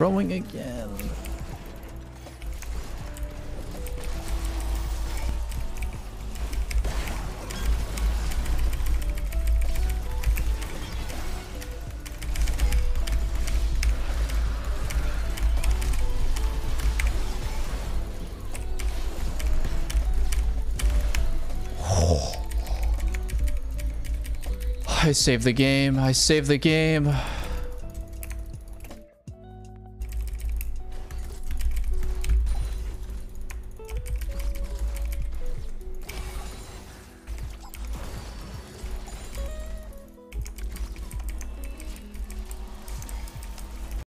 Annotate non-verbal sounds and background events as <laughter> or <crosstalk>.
Throwing again. <sighs> I saved the game. I saved the game.